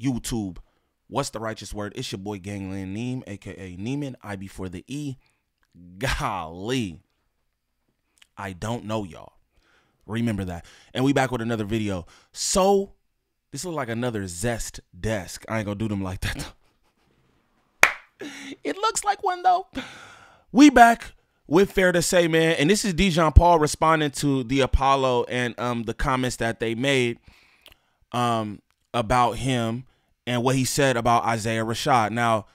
YouTube. What's the righteous word? It's your boy Gangland Niem, aka Neiman. I before the E. Golly. I don't know y'all. Remember that. And we back with another video. So this looks like another Zest desk. I ain't gonna do them like that. it looks like one though. We back with fair to say, man, and this is Dejon Paul responding to the Apollo and um the comments that they made um about him and what he said about Isaiah Rashad. Now,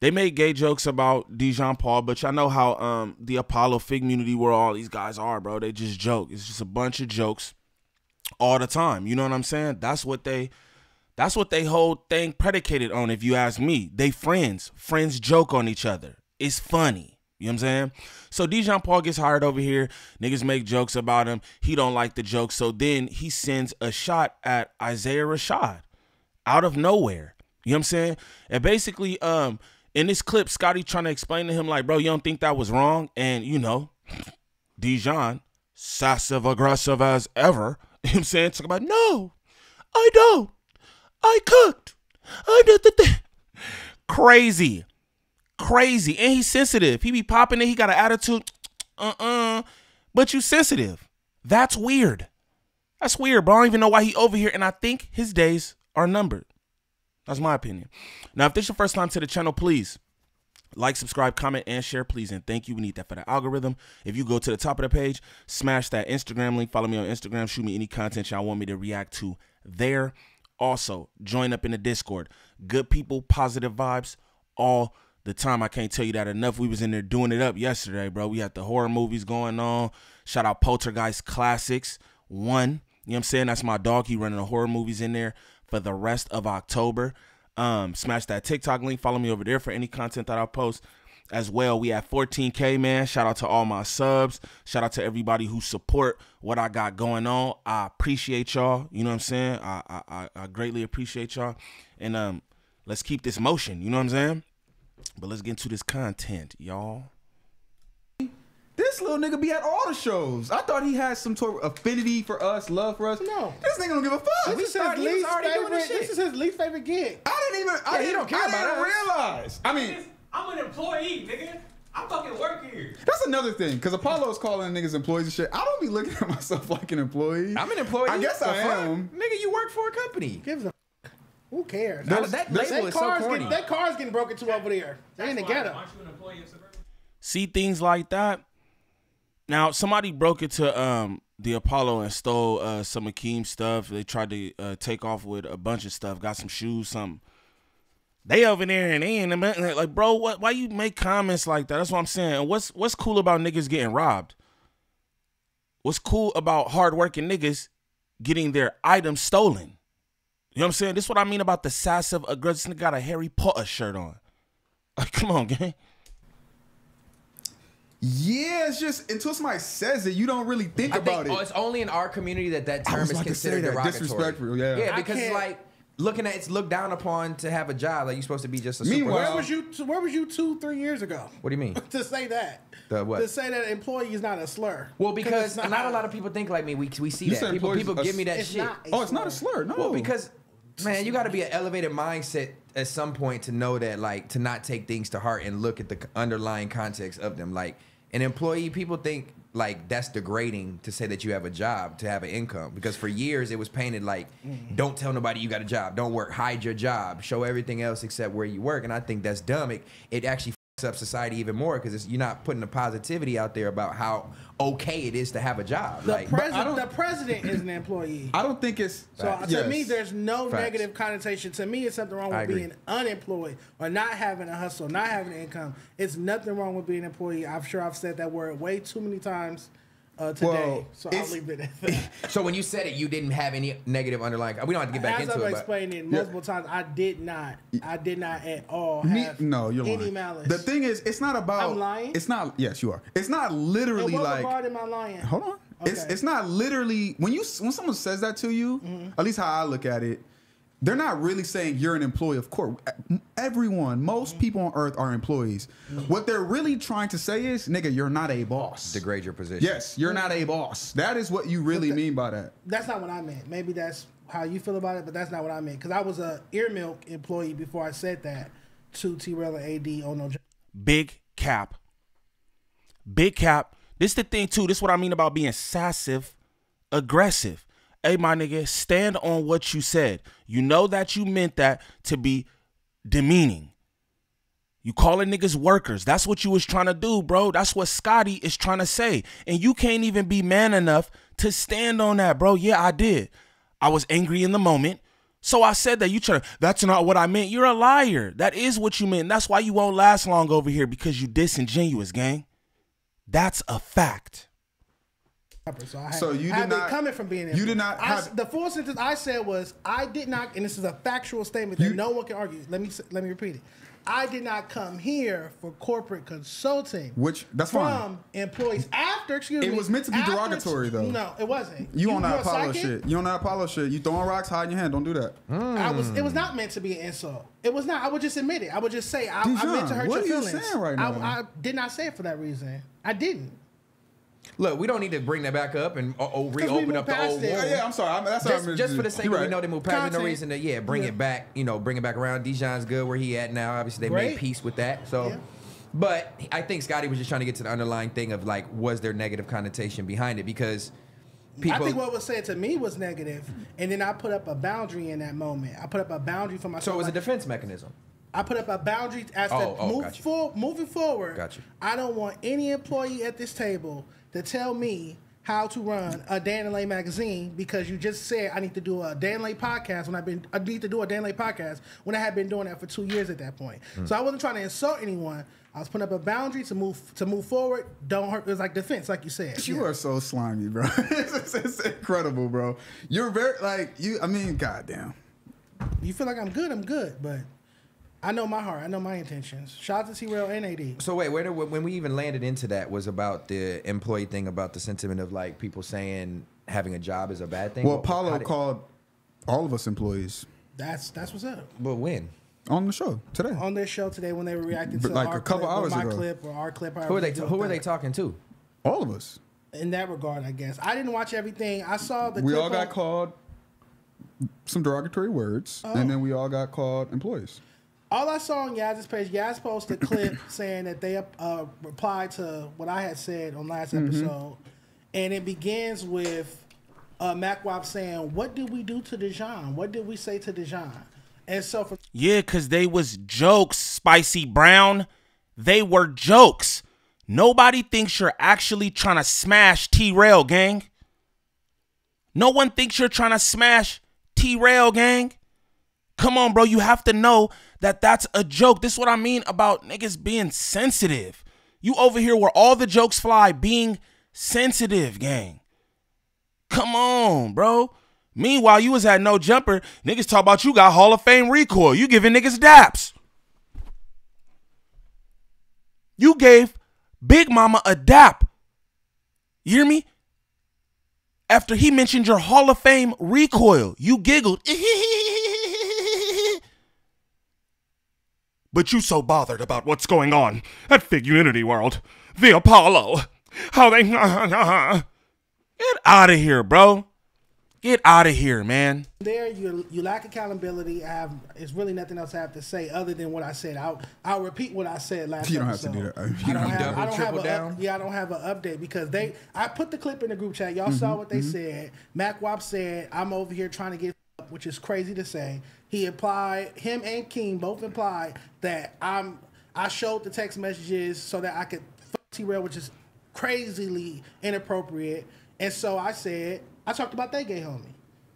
they made gay jokes about Dejon Paul, but y'all know how um the Apollo Figgmunity where all these guys are, bro. They just joke. It's just a bunch of jokes all the time. You know what I'm saying? That's what they that's what they whole thing predicated on, if you ask me. They friends. Friends joke on each other. It's funny. You know what I'm saying? So Dejon Paul gets hired over here. Niggas make jokes about him. He don't like the jokes. So then he sends a shot at Isaiah Rashad out of nowhere. You know what I'm saying? And basically, um, in this clip, Scotty trying to explain to him, like, bro, you don't think that was wrong? And, you know, Dejon, sassive aggressive as ever, you know what I'm saying? Talk about, no, I don't. I cooked. I did the thing. Crazy. Crazy. And he's sensitive. He be popping it. He got an attitude. Uh-uh. But you sensitive. That's weird. That's weird, bro. I don't even know why he over here. And I think his days are numbered. That's my opinion. Now, if this is your first time to the channel, please like, subscribe, comment, and share, please. And thank you. We need that for the algorithm. If you go to the top of the page, smash that Instagram link. Follow me on Instagram. Shoot me any content y'all want me to react to there. Also, join up in the Discord. Good people, positive vibes all the time. I can't tell you that enough. We was in there doing it up yesterday, bro. We had the horror movies going on. Shout out Poltergeist Classics 1. You know what I'm saying? That's my dog. He running the horror movies in there for the rest of October. Um, smash that TikTok link. Follow me over there for any content that I post as well. We have 14K, man. Shout out to all my subs. Shout out to everybody who support what I got going on. I appreciate y'all. You know what I'm saying? I I, I greatly appreciate y'all. And um, let's keep this motion. You know what I'm saying? But let's get into this content, y'all. This little nigga be at all the shows. I thought he had some sort of affinity for us, love for us. No. This nigga don't give a fuck. This is his least favorite. This is his least favorite gig. I didn't even. I he didn't, don't care I about didn't us. realize. I mean, I'm an employee, nigga. I fucking work here. that's another thing. Because Apollo's calling niggas employees and shit. I don't be looking at myself like an employee. I'm an employee. I guess The I fuck? am. Nigga, you work for a company. Gives a f- who cares? That, Those- that those- label that is so car's corny. getting that car's getting broken to over there. They in the That's why- ghetto. Aren't you an employee of Suburban? see things like that. Now, somebody broke into um the Apollo and stole uh some Akeem stuff. They tried to uh, take off with a bunch of stuff. Got some shoes, some. They over there and they in the like, bro. What? Why you make comments like that? That's what I'm saying. What's what's cool about niggas getting robbed? What's cool about hardworking niggas getting their items stolen? You know what I'm saying? This is what I mean about the sassive aggressive. This nigga got a Harry Potter shirt on. Like, come on, gang. Yeah, it's just until somebody says it, you don't really think I about think it. oh, it's only in our community that that I term was is about to say considered that. derogatory. Disrespectful, yeah. Yeah, because it's like looking at it's looked down upon to have a job. Like you're supposed to be just a Meanwhile- Where was you? Where was you two, three years ago? What do you mean? to say that? The what? To say that employee is not a slur. Well, because it's not, a lot of people think like me. We we see that people people give me that It's shit. not a oh, it's not a slur. No. Well, because man, you got to be an elevated mindset at some point to know that, like, to not take things to heart and look at the underlying context of them. Like, an employee, people think like that's degrading to say that you have a job to have an income. Because for years it was painted like, mm-hmm. don't tell nobody you got a job, don't work, hide your job, show everything else except where you work, and I think that's dumb. It it actually up society even more because you're not putting the positivity out there about how okay it is to have a job. the like, president, the president is an employee. I don't think it's. So uh, to Yes. me, there's no Facts. negative connotation. To me, it's something wrong with being unemployed or not having a hustle, not having an income. It's nothing wrong with being an employee. I'm sure I've said that word way too many times uh, today. Well, so I'll leave it at that. So when you said it, you didn't have any negative underlying. We don't have to get back As into I've it. But explained it multiple times, I did not. I did not at all Me, have no, you're any lying. malice. The thing is, it's not about. I'm lying? It's not. Yes, you are. It's not literally what like. regard am I lying? Hold on. It's it's not literally when you when someone says that to you. Mm-hmm. At least how I look at it. They're not really saying you're an employee of court. Everyone, most mm-hmm. people on earth are employees. Mm-hmm. What they're really trying to say is, nigga, you're not a boss. Degrade your position. Yes, you're not a boss. That is what you really mean by that. That's not what I meant. Maybe that's how you feel about it, but that's not what I meant. Because I was a Earmilk employee before I said that to T Rell AD on no. Big cap. Big cap. This is the thing too. This is what I mean about being sassive, aggressive. Hey, my nigga, stand on what you said. You know that you meant that to be demeaning. You calling niggas workers. That's what you was trying to do, bro. That's what Scotty is trying to say. And you can't even be man enough to stand on that, bro. Yeah, I did. I was angry in the moment. So I said that you trying to, that's not what I meant. You're a liar. That is what you meant. That's why you won't last long over here because you disingenuous, gang. That's a fact. So, I had, So you did not- coming from being. you did not I- the full sentence I said was I did not, and this is a factual statement that You- no one can argue. Let me let me repeat it. I did not come here for corporate consulting. Which- that's from fine. employees after. Excuse It me. It was meant to be after- derogatory, though. No, it wasn't. You, on that Apollo psychic? shit. You on that Apollo shit. You throwing rocks, hiding your hand. Don't do that. I was. It was hmm. not meant to be an insult. It was not. I would just admit it. I would just say I, I meant to hurt what your are you feelings. saying right now? I, I did not say it for that reason. I didn't. Look, we don't need to bring that back up and uh, oh, reopen up the past old it. wound. Yeah, yeah, I'm sorry. I'm, that's Just, just for the sake You're we know they moved past, there's no reason to yeah bring Yeah. it back. You know, bring it back around. Dejon's good where he at now. Obviously, they Great. made peace with that. So, Yeah. but I think Scotty was just trying to get to the underlying thing of like, was there negative connotation behind it? Because people, I think what was said to me was negative, and then I put up a boundary in that moment. I put up a boundary for myself. so it was a defense mechanism. I put up a boundary as Oh, to oh, move gotcha. for, moving forward. Gotcha. I don't want any employee at this table to tell me how to run a Dan and Lay magazine because you just said I need to do a Dan and Lay podcast when I've been I need to do a Dan and Lay podcast when I had been doing that for two years at that point. Hmm. So I wasn't trying to insult anyone. I was putting up a boundary to move to move forward. Don't hurt. It was like defense, like you said. You Yeah. are so slimy, bro. it's, it's- it's incredible, bro. You're very like you. I mean, goddamn. You feel like I'm good, I'm good, but I know my heart. I know my intentions. Shout out to T Rell and AD. So wait, where did, when we even landed into that was about the employee thing, about the sentiment of like people saying having a job is a bad thing. Well, What- Apollo did- called all of us employees That's that's what's up. But when? on the show today. On their show today when they were reacting But to like our a couple clip, or my ago. clip or our clip. Who are they? who are they talking to? all of us. In that regard, I guess I didn't watch everything. I saw the. We clip all got on- called some derogatory words, Oh. and then we all got called employees. All I saw on Yaz's page, Yaz posted a clip saying that they uh, replied to what I had said on last Mm-hmm. episode, and it begins with uh, MacWop saying, "What did we do to Dejon? What did we say to Dejon?" And so for Yeah, cause they was jokes, Spicy Brown. They were jokes. Nobody thinks you're actually trying to smash T Rell, gang. No one thinks you're trying to smash T Rell, gang. Come on, bro. You have to know that that's a joke. This is what I mean about niggas being sensitive. You over here where all the jokes fly, being sensitive, gang. Come on, bro. Meanwhile, you was at no jumper. Niggas talk about you got Hall of Fame recoil. You giving niggas daps. You gave Big Mama a dap. You hear me? After he mentioned your Hall of Fame recoil, you giggled. but you so bothered about what's going on at Figgmunity World. The Apollo. How they. Get out of here, bro. Get out of here, man. there you you lack accountability. I have it's really nothing else I have to say other than what I said. I'll I'll repeat what I said last. You don't have to do that. I You don't don't have, double, I don't have triple a, down? yeah, I don't have an update because they. I put the clip in the group chat. Y'all saw mm-hmm. what they mm-hmm. said. Mac Wop said, "I'm over here trying to get," up," which is crazy to say. He implied him and King both implied that I'm. I showed the text messages so that I could fuck T Rell, which is crazily inappropriate. And so I said, I talked about that gay homie.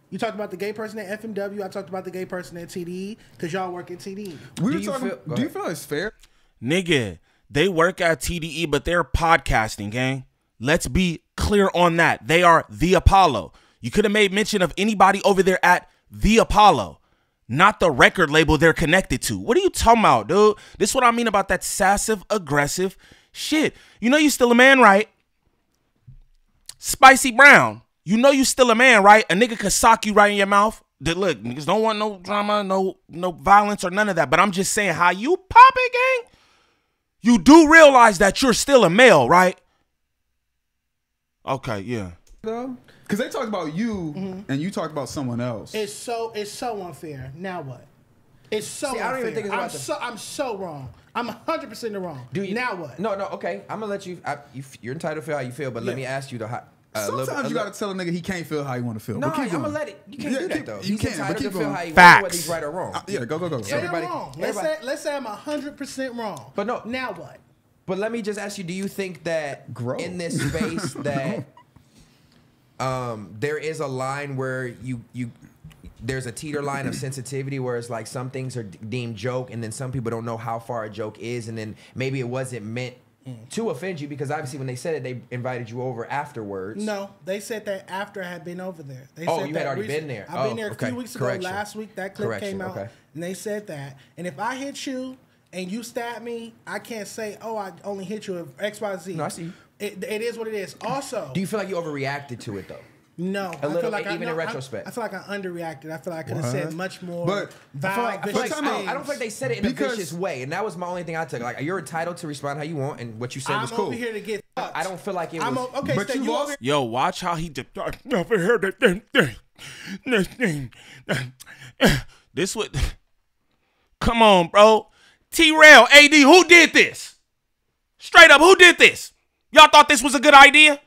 You talked about the gay person at FMW. I talked about the gay person at TDE because y'all work at TDE. We Do were you talking. feel- do you ahead. feel it's fair? Nigga, they work at TDE, but they're podcasting, gang. Let's be clear on that. They are the Apollo. You could have made mention of anybody over there at the Apollo, not the record label they're connected to. What are you talking about, dude? This is what I mean about that sassive, aggressive shit. You know you still a man, right? Spicy Brown. You know you still a man, right? A nigga could sock you right in your mouth. look, niggas don't want no drama, no no violence or none of that. But I'm just saying how you pop it, gang. You do realize that you're still a male, right? Okay, yeah. Because they talked about you Mm-hmm. and you talked about someone else. It's so it's so unfair. Now what? It's so See, I don't unfair. even think it's I'm the- so I'm so wrong. I'm 100 percent wrong. Do you, now what? No, no. Okay, I'm gonna let you. I, you you're entitled to feel how you feel, but let me ask you the. hot- Uh, Sometimes a you gotta tell a nigga he can't feel how he want to feel. No, but keep I'm gonna let it. You can't Yeah, do that keep- though. You can, entitled but keep to feel how he Facts. whether he's right or wrong. Uh, yeah, go go go. Say Everybody- I'm wrong. Let's say let's say I'm 100 percent wrong. But no. Now what? But let me just ask you: Do you think that Grow. in this space that um, there is a line where you you there's a teeter line of sensitivity where it's like some things are deemed joke, and then some people don't know how far a joke is, and then maybe it wasn't meant to offend you because obviously when they said it, they invited you over afterwards. No, they said that after I had been over there. They Oh, said you had already been there. I've been Oh, there a okay. few weeks ago. Correction. Last week that clip Correction, came out, okay. and they said that. And if I hit you and you stab me, I can't say, "Oh, I only hit you of X, Y, Z." No, I see. It, it is what it is. Also, Do you feel like you overreacted to it though? no, I little feel like bit, I, even no, in retrospect. I, feel like I underreacted. I feel like I could have said much more. But- vile, I feel like, I feel like, vicious I, don't, I don't feel like they said it in Because- a vicious way, and that was my only thing I took. Like you're entitled to respond how you want, and what you said I'm was cool. over here to get. Fucked. I don't feel like it I'm was. o- okay. But so you you over Yo, watch how he did. I never heard that thing. thing. This thing. This would. Come on, bro. T Rell, AD, who did this? Straight up, who did this? Y'all thought this was a good idea?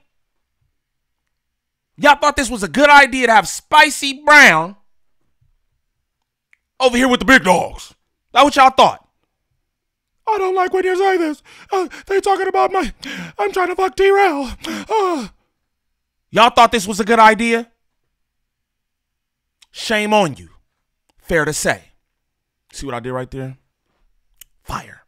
Y'all thought this was a good idea to have Spicy Brown over here with the big dogs. That what y'all thought? I don't like when you say this. Uh, they talking about my. I'm trying to fuck T Rell. Uh. Y'all thought this was a good idea? Shame on you. Fair to say. See what I did right there? Fire.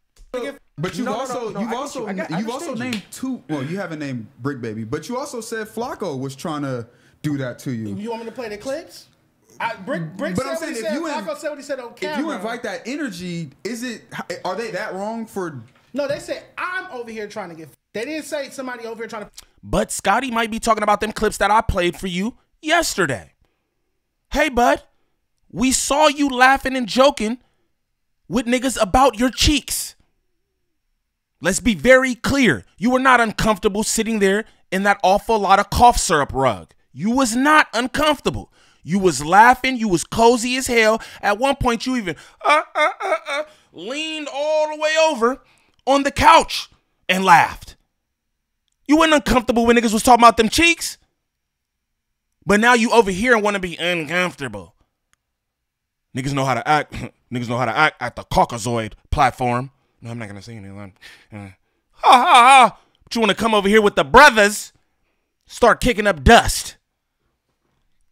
But you've No, no, also no, no, I you've also you. Got- you've also understand you. named two. Well, you haven't named Bricc Baby, but you also said Flakko was trying to do that to you. You want me to play the clips? I, Brick, Brick But said I'm what saying he if said. you in- Flakko said what he said on camera. If you invite that energy, is it? Are they that wrong for? no, they said I'm over here trying to get. They didn't say somebody over here trying to. But Scotty might be talking about them clips that I played for you yesterday. Hey, bud, we saw you laughing and joking with niggas about your cheeks. Let's be very clear. You were not uncomfortable sitting there in that awful lot of cough syrup rug. You was not uncomfortable. You was laughing. You was cozy as hell. At one point, you even uh, uh, uh, uh, leaned all the way over on the couch and laughed. You weren't uncomfortable when niggas was talking about them cheeks. But now you over here and want to be uncomfortable. Niggas know how to act. Niggas know how to act at the Caucasoid platform. No, I'm not gonna say anything. Uh, ha ha ha! But you want to come over here with the brothers? Start kicking up dust.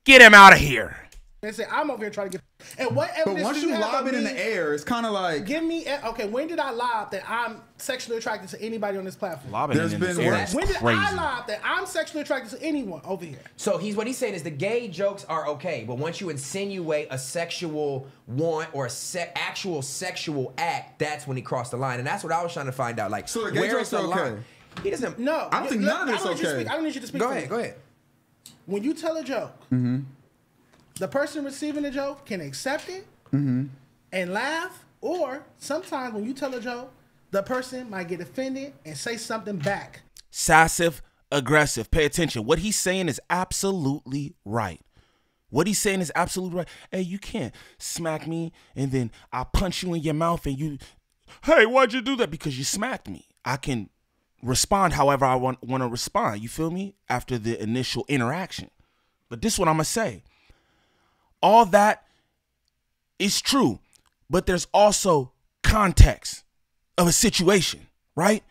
Get him out of here. They say I'm over here trying to get. And what But once do you lob of it in me- the air, it's kind of like Give me okay. When did I lob that I'm sexually attracted to anybody on this platform? Lobbing There's it in the been air is When did crazy. I lob that I'm sexually attracted to anyone over here? So he's what he's saying is the gay jokes are okay, but once you insinuate a sexual want or a se- actual sexual act, that's when he crossed the line, and that's what I was trying to find out. Like, So the gay where jokes is the are okay? line? He doesn't. No, I don't think look, none of this I don't need you to okay. speak- I don't need you to speak. Go ahead. me. Go ahead. When you tell a joke, Mm-hmm. The person receiving the joke can accept it Mm-hmm. and laugh, or sometimes when you tell a joke, the person might get offended and say something back. Sassive, aggressive. Pay attention. What he's saying is absolutely right. What he's saying is absolutely right. Hey, you can't smack me and then I punch you in your mouth and you, hey, why'd you do that? Because you smacked me. I can respond however I want, want to respond. You feel me? After the initial interaction. But this is what I'm going to say. All that is true, but there's also context of a situation, right?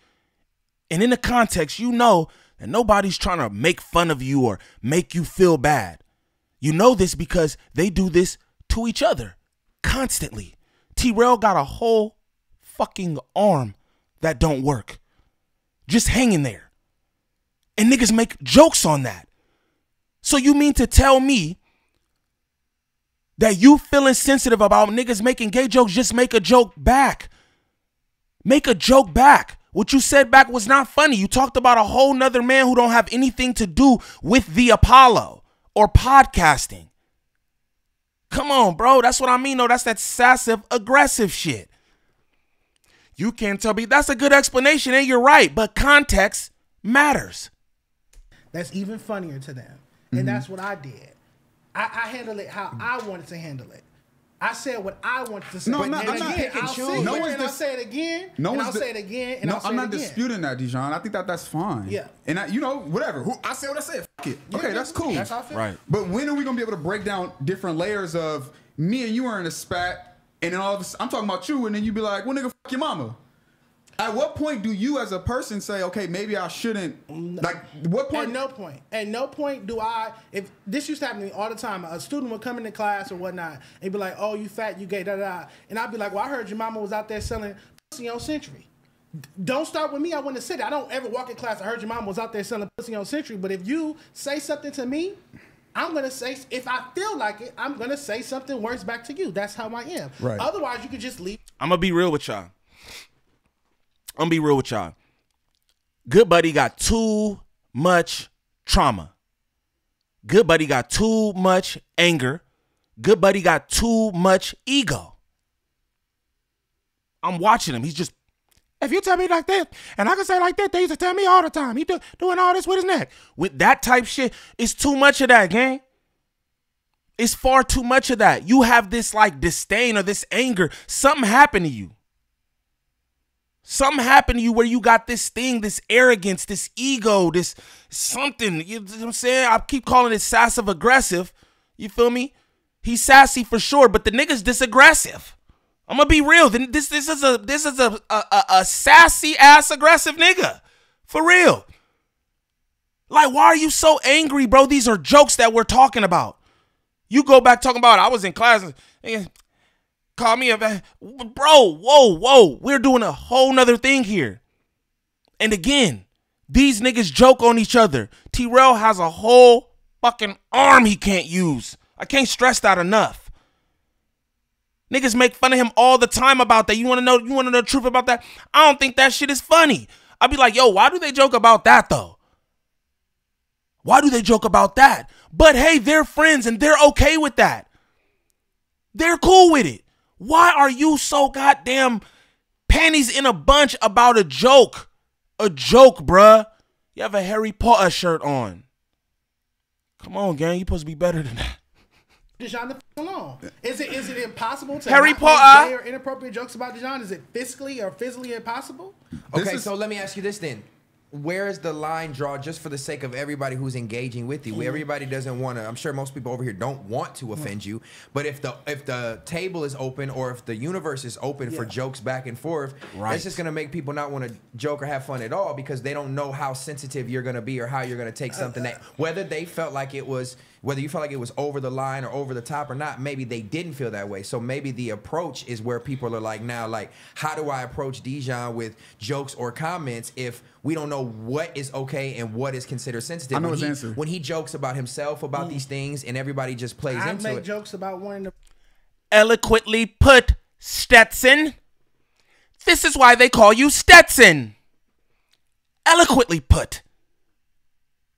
And in the context, you know that nobody's trying to make fun of you or make you feel bad. You know this because they do this to each other constantly. T Rell got a whole fucking arm that don't work. Just hanging there. And niggas make jokes on that. So you mean to tell me that you feeling sensitive about niggas making gay jokes, just make a joke back. Make a joke back. What you said back was not funny. You talked about a whole nother man who don't have anything to do with the Apollo or podcasting. Come on, bro. That's what I mean. though. that's that sassive aggressive shit. You can't tell me that's a good explanation, and you're right, but context matters. That's even funnier to them. Mm-hmm. And that's what I did. I, I handled it how I wanted to handle it. I said what I wanted to say. No, I'm and not- I'm not again, picking I'll choose. sit No one's and I'll say it again. No and one's I'll di- say it again. And no, I'll say I'm it not again. disputing that, Dejon. I think that that's fine. Yeah. And I, you know, whatever. Who I say what I said. Fuck it. Okay, Yeah, that's cool. That's how I feel. Right. But when are we gonna be able to break down different layers of me and you are in a spat, and then all of a sudden I'm talking about you, and then you'd be like, "Well, nigga, fuck your mama." At what point do you, as a person, say, "Okay, maybe I shouldn't"? Like, what point? At no point. At no point do I. If this used to happen to me all the time, a student would come into class or whatnot and be like, "Oh, you fat, you gay, da da,", da. and I'd be like, "Well, I heard your mama was out there selling pussy on Century." Don't start with me. I wouldn't have said it. I don't ever walk in class. I heard your mama was out there selling pussy on Century. But if you say something to me, I'm gonna say. If I feel like it, I'm gonna say something worse back to you. That's how I am. Right. Otherwise, you could just leave. I'm gonna be real with y'all. I'm gonna be real with y'all. Good buddy got too much trauma. Good buddy got too much anger. Good buddy got too much ego. I'm watching him. He's just, if you tell me like that, and I can say like that, they used to tell me all the time. He do, doing all this with his neck. With that type shit, it's too much of that, gang. It's far too much of that. You have this like disdain or this anger. Something happened to you. Something happened to you where you got this thing, this arrogance, this ego, this something. You know what I'm saying? I keep calling it sassive aggressive. You feel me? He's sassy for sure, but the nigga's disaggressive. I'm gonna be real. This this is a this is a a, a, a sassy ass aggressive nigga. For real. Like, why are you so angry, bro? These are jokes that we're talking about. You go back talking about I was in class call me a bro. Whoa, whoa, we're doing a whole nother thing here. And again, these niggas joke on each other. T-Rell has a whole fucking arm he can't use. I can't stress that enough. Niggas make fun of him all the time about that. You want to know? You want to know the truth about that? I don't think that shit is funny. I'd be like, yo, why do they joke about that though? Why do they joke about that? But hey, they're friends and they're okay with that. They're cool with it. Why are you so goddamn panties in a bunch about a joke? A joke, bruh. You have a Harry Potter shirt on. Come on, gang. You supposed to be better than that. Dejon the f- alone. Is it is it impossible to Harry not make Potter? gay or inappropriate jokes about Dejon? Is it fiscally or physically impossible? This Okay, is- so let me ask you this then. Where is the line draw just for the sake of everybody who's engaging with you? Mm-hmm. Everybody doesn't want to. I'm sure most people over here don't want to offend you, but if the if the table is open or if the universe is open for jokes back and forth, Right. it's just gonna make people not want to joke or have fun at all because they don't know how sensitive you're gonna be or how you're gonna take something that whether they felt like it was whether you felt like it was over the line or over the top or not. Maybe they didn't feel that way. So maybe the approach is where people are like now, like how do I approach Dejon with jokes or comments if we don't know what is okay and what is considered sensitive. I know when his he, answer. When he jokes about himself about these mm. things and everybody just plays I into make it. jokes about wanting to. Eloquently put, Stetson. This is why they call you Stetson. Eloquently put.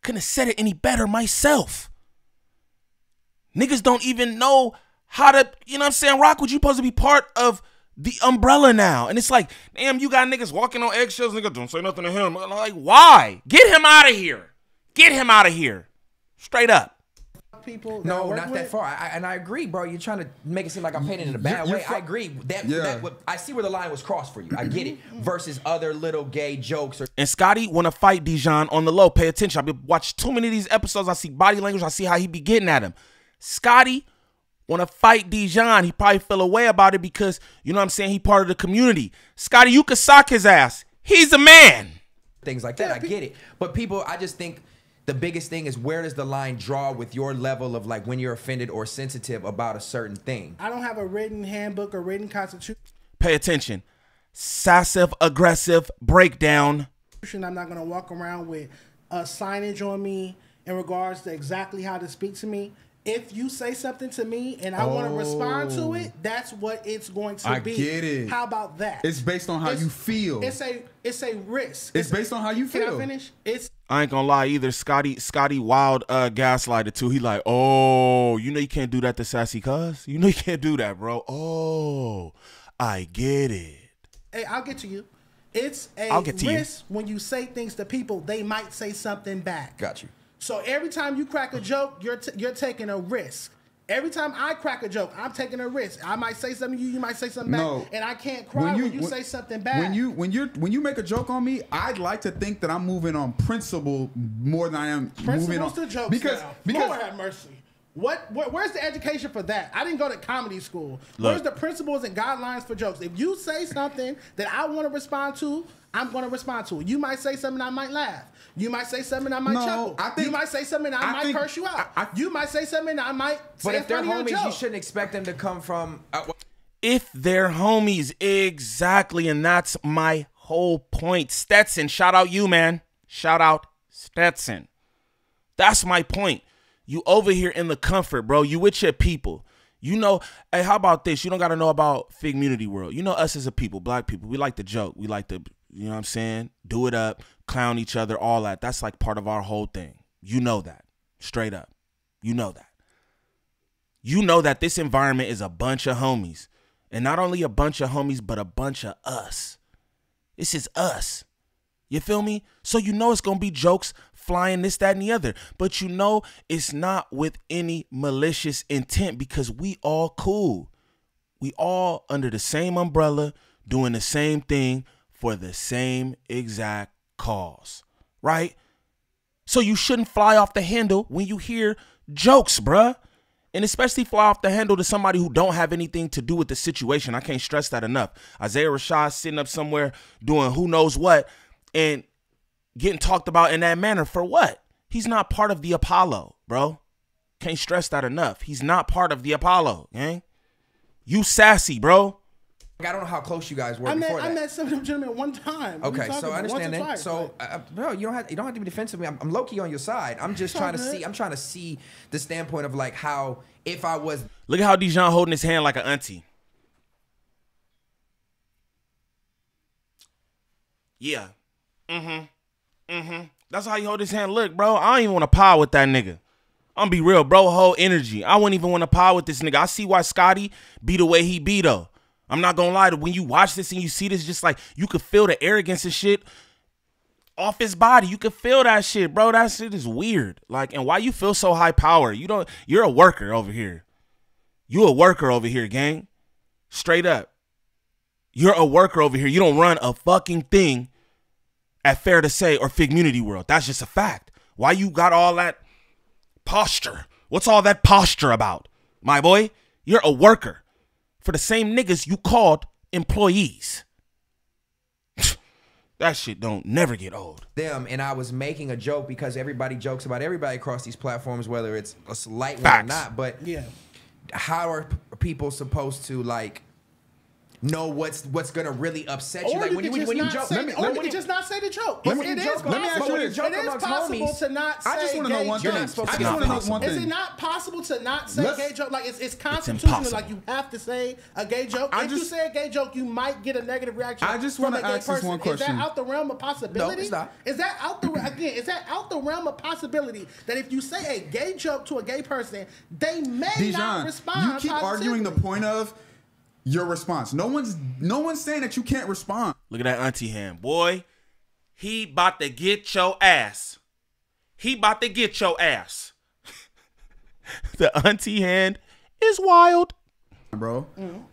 Couldn't have said it any better myself. Niggas don't even know how to, you know what I'm saying? Rockwood, you supposed to be part of the umbrella now. And it's like, damn, you got niggas walking on eggshells. Nigga, don't say nothing to him. I'm like, why? Get him out of here. Get him out of here. Straight up. people. that No, not with. that far. I, I- and I agree, bro. You're trying to make it seem like I'm painting in a bad You're- way. you're I agree. That, Yeah. that what- I see where the line was crossed for you. I get it. Mm-hmm. Versus other little gay jokes or And Scotty want to fight Dejon on the low. Pay attention. I've been watching too many of these episodes. I see body language. I see how he be getting at him. Scotty want to fight Dejon. He probably feel a way about it because you know what I'm saying. He part of the community. Scotty, you could sock his ass. He's a man. things like that. I get it. But people, I just think the biggest thing is where does the line draw with your level of like when you're offended or sensitive about a certain thing? I don't have a written handbook or written constitution. Pay attention. Sassive, aggressive breakdown. I'm not going to walk around with a signage on me in regards to exactly how to speak to me. If you say something to me and I want to respond to it, that's what it's going to I be. get it. How about that? It's based on how you feel. It's a it's a risk. It's based on how you feel. Can feel. I finish? It's I ain't gonna lie either. Scotty Scotty Wild uh gaslighted too. He like, oh, you know you can't do that to Sassy Cuz. You know you can't do that, bro. Oh, I get it. Hey, I'll get to you. It's a I'll get to you. risk when you say things to people, they might say something back. Got you. So every time you crack a joke, you're t- you're taking a risk. Every time I crack a joke, I'm taking a risk. I might say something to you, you might say something back, No. and I can't cry when you, say something bad. When you when you when you make a joke on me, I'd like to think that I'm moving on principle more than I am moving on to jokes because now. because Lord have mercy. What, where, where's the education for that? I didn't go to comedy school. Look. Where's the principles and guidelines for jokes? If you say something that I want to respond to, I'm going to respond to it. You might say something I might laugh. You might say something I might No, chuckle. I think- you might say something I, I might think- curse you out. I- I- you might say something I might say But if they're homies, you shouldn't expect them to come from. Uh, if they're homies exactly and that's my whole point stetson shout out you man shout out stetson that's my point you over here in the comfort bro you with your people you know hey how about this you don't got to know about Figgmunity World you know us as a people black people we like to joke we like to you know what i'm saying do it up clown each other all that that's like part of our whole thing you know that straight up you know that you know that this environment is a bunch of homies. And not only a bunch of homies, but a bunch of us. This is us. You feel me? So you know it's gonna be jokes flying this, that, and the other. But you know it's not with any malicious intent because we all cool. We all under the same umbrella, doing the same thing for the same exact cause. Right? So you shouldn't fly off the handle when you hear jokes, bruh. And especially fly off the handle to somebody who don't have anything to do with the situation. I can't stress that enough. Isaiah Rashad sitting up somewhere doing who knows what and getting talked about in that manner for what? He's not part of the Apollo, bro. Can't stress that enough. He's not part of the Apollo, gang. You sassy, bro. I don't know how close you guys were I met, before I met some of them gentlemen one time. We Okay, so I about it understand that. twice, So, but- uh, bro, you don't have you don't have to be defensive. me. I'm, I'm low key on your side. I'm just all trying to see. I'm trying to see the standpoint of like how if I was Look at how Dejon holding his hand like an auntie. Yeah. Mm-hmm. Mm-hmm. That's how you hold his hand. Look, bro, I don't even want to pile with that nigga. I'm gonna be real, bro. Whole energy. I wouldn't even want to pile with this nigga. I see why Scotty be the way he be though. I'm not gonna lie. When you watch this and you see this, just like you could feel the arrogance and shit off his body. You could feel that shit, bro. That shit is weird. Like, and why you feel so high power? You don't. You're a worker over here. You a worker over here, gang. Straight up. You're a worker over here. You don't run a fucking thing at Fair to Say or Figgmunity World. That's just a fact. Why you got all that posture? What's all that posture about? My boy, you're a worker for the same niggas you called employees. that shit don't never get old. them and I was making a joke because everybody jokes about everybody across these platforms, whether it's a slight one or not. But yeah. how are people supposed to like know what's what's gonna really upset you? Or like you when you when, just you joke, say, let me- or let you me- just not say the joke. Let It's- me- it is let me ask possible. you this. It is possible homies, to not say I just want to know one thing. I just want to know one Is it not possible to not say Let's- gay joke? Like it's, it's constitutional. impossible. like you have to say a gay joke. I if you say a gay joke, you might get a negative reaction. I just a gay ask this person. one Is that out the realm of possibility? No, it's not. Is that out the again? Is that out the realm of possibility that if you say a gay joke to a gay person, they may not respond? you keep arguing the point of your response. No one's no one's saying that you can't respond. Look at that auntie hand. Boy, he about to get your ass. He about to get your ass. the auntie hand is wild. bro.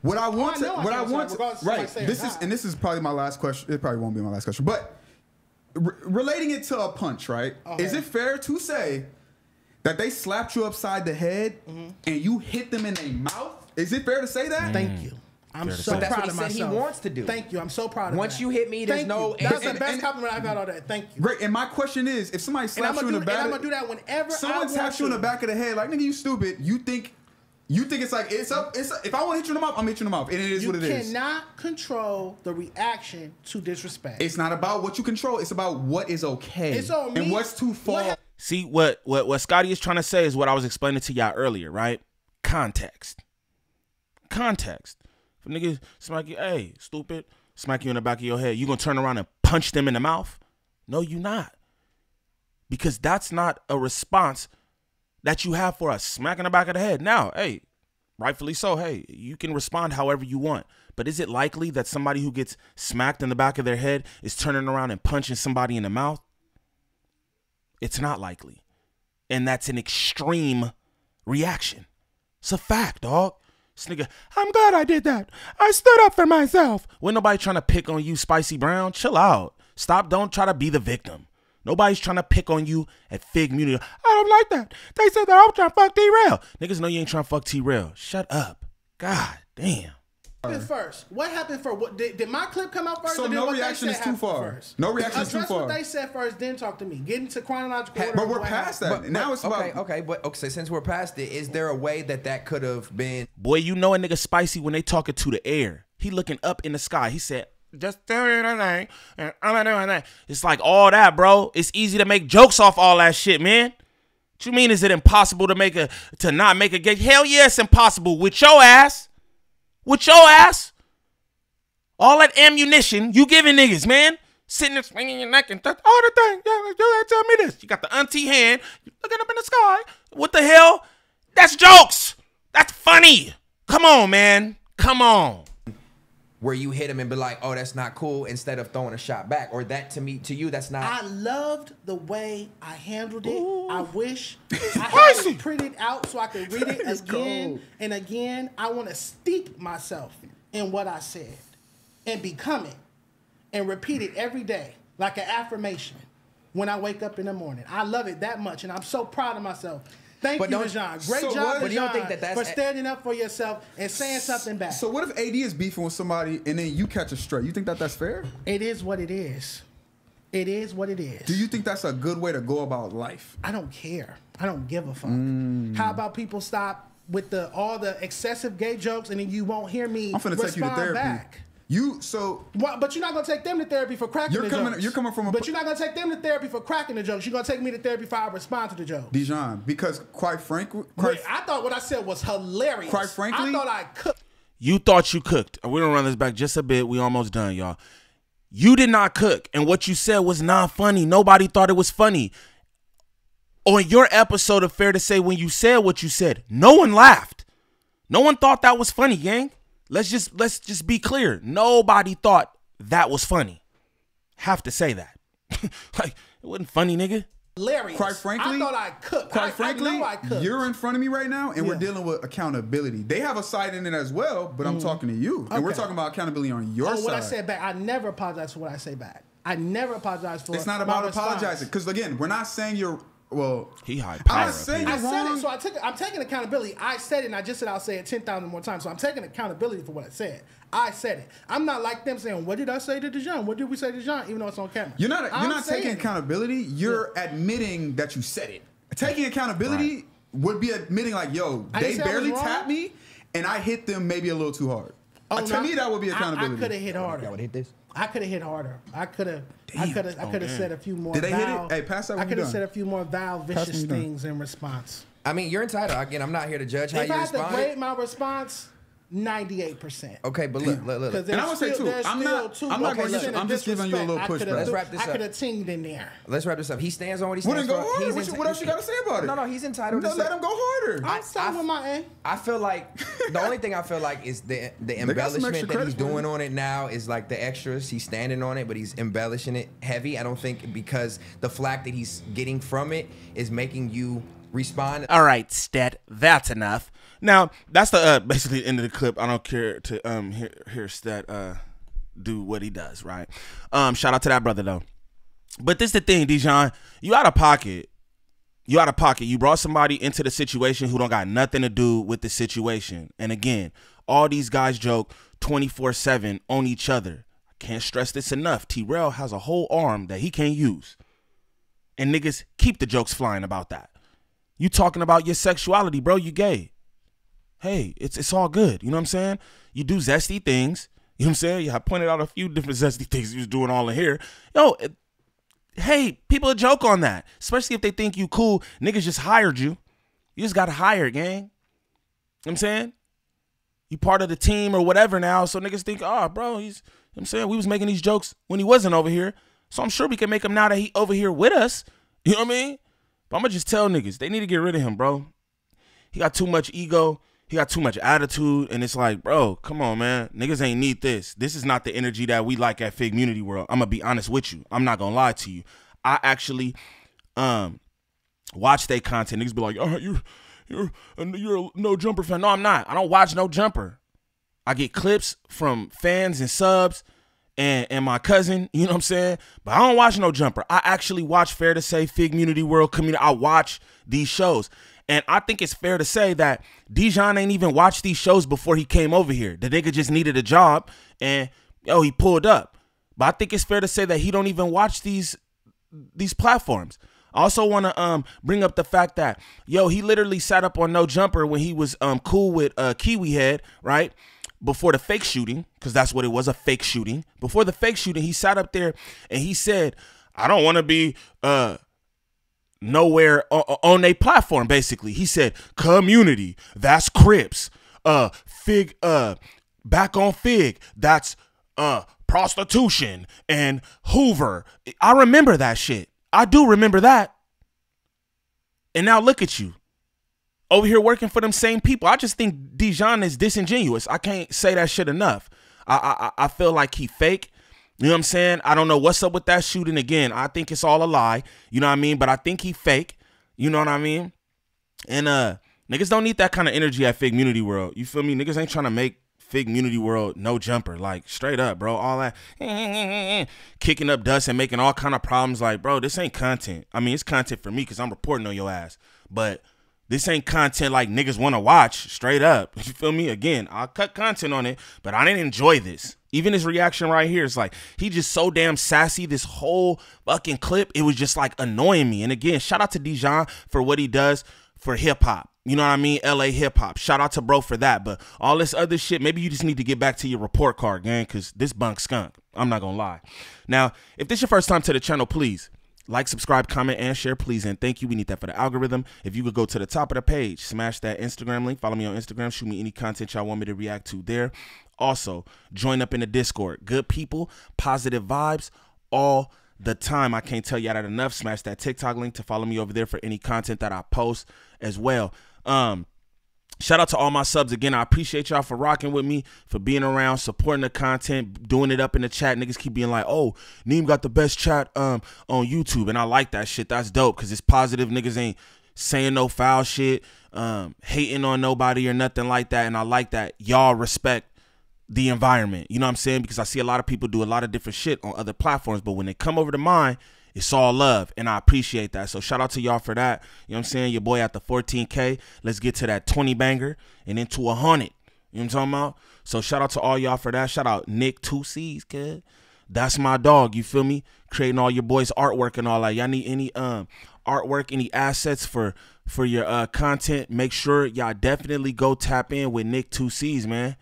What I want I to, know I what I want to, right? somebody This is, that. and this is probably my last question. It probably won't be my last question, but re- relating it to a punch, right? Is it fair to say that they slapped you upside the head Mm-hmm. and you hit them in their mouth? Is it fair to say that? Thank you. I'm so say. But that's proud what of he said he wants to do. Thank you. I'm so proud of Once that. you hit me, there's Thank no- You. That's and- the best and- compliment I've got all that. Thank you. Great. And my question is, if somebody And slaps you in do, the and back, I'm gonna do that whenever someone I want taps you in the back of the head, like nigga, you stupid. You think, you think it's like it's up. It's if I want to hit you in the mouth, I'm hit you in the mouth, and it is You what it is. You cannot control the reaction to disrespect. It's not about what you control. It's about what is okay It's on me. and what's too far. What- See what what what Scotty is trying to say is what I was explaining to y'all earlier, right? Context. Context. If a nigga smack you, hey, stupid, smack you in the back of your head, you gonna turn around and punch them in the mouth? No, you not. because that's not a response that you have for us. Smack in the back of the head. Now, hey, rightfully so. Hey, you can respond however you want. But is it likely that somebody who gets smacked in the back of their head is turning around and punching somebody in the mouth? It's not likely. And that's an extreme reaction. It's a fact, dog. This nigga, I'm glad I did that. I stood up for myself. When nobody trying to pick on you, Spicy Brown, chill out. Stop. Don't try to be the victim. Nobody's trying to pick on you at Figgmunity. I don't like that. They said that I'm trying to fuck T-Rell. Niggas know you ain't trying to fuck T-Rell. Shut up. God damn. Happened first? What happened for what? Did, did my clip come out first? So or did no what they reaction said is too far. First? No reaction is too Address far. what they said first, then talk to me. Get into chronological order. But we're past happened. that. now it's about okay, okay, but okay. Since we're past it, is there a way that that could have been? Boy, you know a nigga spicy when they talking to the air. He looking up in the sky. He said, just doing anything. And I'm not doing that. It's like all that, bro. It's easy to make jokes off all that shit, man. What you mean is it impossible to make a to not make a gay? Hell yeah, it's impossible. With your ass. With your ass. All that ammunition you giving niggas, man. Sitting there swinging your neck and th- all the thing. Yeah, gotta tell me this. You got the auntie hand. Looking up in the sky. What the hell? That's jokes. That's funny. Come on, man. Come on. Where you hit him and be like, "Oh, that's not cool," instead of throwing a shot back, or that to me, to you, that's not. I loved the way I handled it. I wish I had it printed out so I could read it again cold. and again. I want to steep myself in what I said and become it and repeat it every day like an affirmation when I wake up in the morning. I love it that much and I'm so proud of myself. Thank But you, don't- Great so job, what- Dejon, But you don't think that that's- for standing up for yourself and saying something back. So what if AD is beefing with somebody and then you catch a stray? You think that that's fair? it is what it is. It is what it is. Do you think that's a good way to go about life? I don't care. I don't give a fuck. Mm. How about people stop with the all the excessive gay jokes and then you won't hear me I'm finna take you to therapy. back? You so Why- but you're not gonna take them to therapy for cracking You're the coming- jokes. you're coming from a- But you're not gonna take them to therapy for cracking the jokes. You're gonna take me to therapy for I respond to the jokes. Dejon, because quite frankly, Wait, quite, I thought what I said was hilarious. Quite frankly- I thought I cooked. You thought you cooked. We're gonna run this back just a bit. We almost done, y'all. You did not cook, and what you said was not funny. Nobody thought it was funny. On your episode of Fair to Say, when you said what you said, no one laughed. No one thought that was funny, gang. Let's just let's just be clear. Nobody thought that was funny. Have to say that. like it wasn't funny, nigga. Hilarious. quite frankly, I thought I cooked. Quite I, frankly, I know I cooked. you're in front of me right now, and we're dealing with accountability. They have a side in it as well, but I'm mm-hmm. talking to you, and we're talking about accountability on your oh, side. what I said back. I never apologize for what I say back. I never apologize for. It's not about response. apologizing, because again, we're not saying you're well. He high I'm power. not up saying here. I said it, so I took. I'm taking accountability. I said it, and I just said I'll say it ten thousand more times. So I'm taking accountability for what I said. I said it. I'm not like them saying, "What did I say to Dejon? What did we say to Dejon?" Even though it's on camera. You're not. You're not saying taking it. accountability. You're admitting that you said it. Taking accountability would be admitting like, yo, I they didn't say I was barely tapped me, and I hit them maybe a little too hard. Oh, Uh, to no, me, that would be accountability. I, could have hit Y'all harder. would hit this. I could have hit harder. I could have. I could have. I Oh, could have damn. said a few more. Did they hit it? Hey, pass that I could have said a few more vile, vicious you're done. things in response. I mean, you're entitled. Again, I'm not here to judge how if you I had to grade my response, ninety-eight percent. Okay, but look, look, look. Because look. And I would say, too, I'm not- I'm not gonna get- I'm just giving you a little pushback. Let's wrap this up. I could have tinged in there. Let's wrap this up. He stands on what he Well, stands then go for. harder. He's What, you- enti- what else you got to say about it? No, no, he's entitled No, to let him go harder. I'm starting with my A. I feel like the only thing I feel like is the the got some extra embellishment that he's for doing you. on it now is like the extras. He's standing on it, but he's embellishing it heavy. I don't think because the flack that he's getting from it is making you respond. All right, Stet, that's enough. Now that's the uh, basically the end of the clip. I don't care to um hear, hear Stet uh do what he does. Right. Um, shout out to that brother though. But this is the thing, Dejon, you out of pocket. You out of pocket. You brought somebody into the situation who don't got nothing to do with the situation. And again, all these guys joke 24-7 on each other. I can't stress this enough. T-Rell has a whole arm that he can't use. And niggas keep the jokes flying about that. You talking about your sexuality, bro. You gay. Hey, it's it's all good. You know what I'm saying? You do zesty things. You know what I'm saying? Yeah, I pointed out a few different zesty things you was doing all in here. Yo, it- hey, people joke on that. Especially if they think you cool. Niggas just hired you. You just got hired, gang. You know what I'm saying? You part of the team or whatever now. So niggas think, oh, bro, he's, you know what I'm saying? We was making these jokes when he wasn't over here. So I'm sure we can make him now that he over here with us You know what I mean? But I'm gonna just tell niggas they need to get rid of him, bro. He got too much ego. He got too much attitude, and it's like, bro, come on, man. Niggas ain't need this. This is not the energy that we like at Figgmunity World. I'm gonna be honest with you. I'm not gonna lie to you. I actually, um, watch their content. Niggas be like, oh, you're, you're, you're a no jumper fan. No, I'm not. I don't watch no jumper. I get clips from fans and subs and and my cousin, you know what I'm saying? But I don't watch no jumper. I actually watch Fair to Say Fig Community World Community. I watch these shows. And I think it's fair to say that Dejon ain't even watched these shows before he came over here. The nigga just needed a job and yo, he pulled up. But I think it's fair to say that he don't even watch these these platforms. I also want to um bring up the fact that yo, he literally sat up on no jumper when he was um cool with uh Kiwi Head, right? Before the fake shooting, because that's what it was, a fake shooting. Before the fake shooting, he sat up there and he said, I don't want to be uh nowhere on, a platform basically. He said Cuhmunity that's crips. Uh fig uh back on fig that's uh prostitution and hoover. I remember that shit. I do remember that. And now look at you over here working for them same people. I just think Dejon is disingenuous. I can't say that shit enough. I i, I feel like he fake you know what I'm saying? I don't know what's up with that shooting again. I think it's all a lie. You know what I mean? But I think he fake. You know what I mean? And uh niggas don't need that kind of energy at Figgmunity World. You feel me? Niggas ain't trying to make Figgmunity World no jumper. Like straight up, bro. All that kicking up dust and making all kind of problems. Like, bro, this ain't content. I mean, it's content for me because I'm reporting on your ass. But this ain't content like niggas want to watch straight up. You feel me? Again, I'll cut content on it, but I didn't enjoy this. Even his reaction right here is like he just so damn sassy. This whole fucking clip, it was just like annoying me. And again, shout out to Dejon for what he does for hip hop. You know what I mean? LA hip hop. Shout out to bro for that. But all this other shit, maybe you just need to get back to your report card, gang, because this bunk skunk. I'm not gonna lie. Now, if this your first time to the channel, please like, subscribe, comment, and share, please. And thank you. We need that for the algorithm. If you could go to the top of the page, smash that Instagram link, follow me on Instagram, shoot me any content y'all want me to react to there. Also, join up in the Discord. Good people, positive vibes all the time. I can't tell you that enough. Smash that TikTok link to follow me over there for any content that I post as well. Um, Shout out to all my subs again. I appreciate y'all for rocking with me, for being around, supporting the content, doing it up in the chat. Niggas keep being like, "Oh, Niem got the best chat um on YouTube," and I like that shit. That's dope because it's positive. Niggas ain't saying no foul shit, um, hating on nobody or nothing like that, and I like that. Y'all respect the environment. You know what I'm saying? Because I see a lot of people do a lot of different shit on other platforms, but when they come over to mine, it's all love, and I appreciate that. So shout out to y'all for that. You know what I'm saying? Your boy at the 14K. Let's get to that 20 banger and into a hundred. You know what I'm talking about? So shout out to all y'all for that. Shout out Nick Two C's, kid. That's my dog. You feel me? Creating all your boys' artwork and all that. Y'all need any um artwork, any assets for for your uh content? Make sure y'all definitely go tap in with Nick Two C's, man.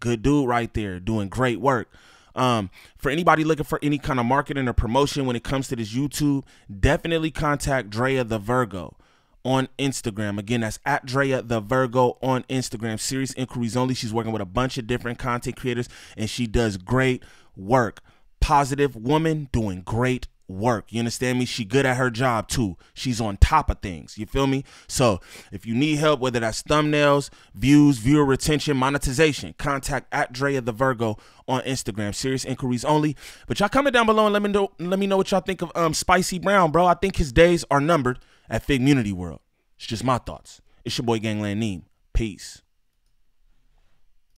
Good dude right there, doing great work. Um, for anybody looking for any kind of marketing or promotion when it comes to this YouTube, definitely contact Drea the Virgo on Instagram. Again, that's at Drea the Virgo on Instagram. Serious inquiries only. She's working with a bunch of different content creators and she does great work. Positive woman doing great work. You understand me? She good at her job too. She's on top of things. You feel me? So if you need help, whether that's thumbnails, views, viewer retention, monetization, contact at Drea the Virgo on Instagram. Serious inquiries only. But y'all comment down below and let me know let me know what y'all think of um Spicy Brown, bro. I think his days are numbered at Figgmunity World. It's just my thoughts. It's your boy Gangland Niem. Peace.